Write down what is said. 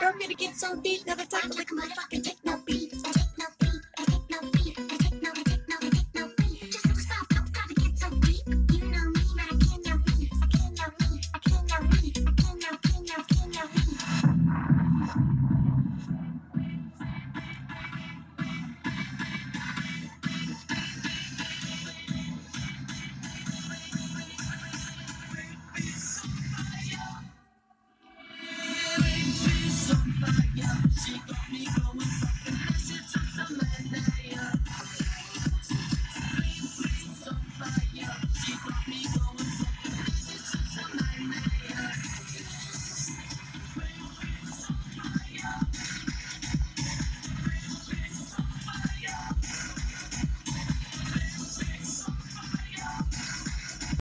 I'm gonna get so deep, never talk like a motherfucking. She brought me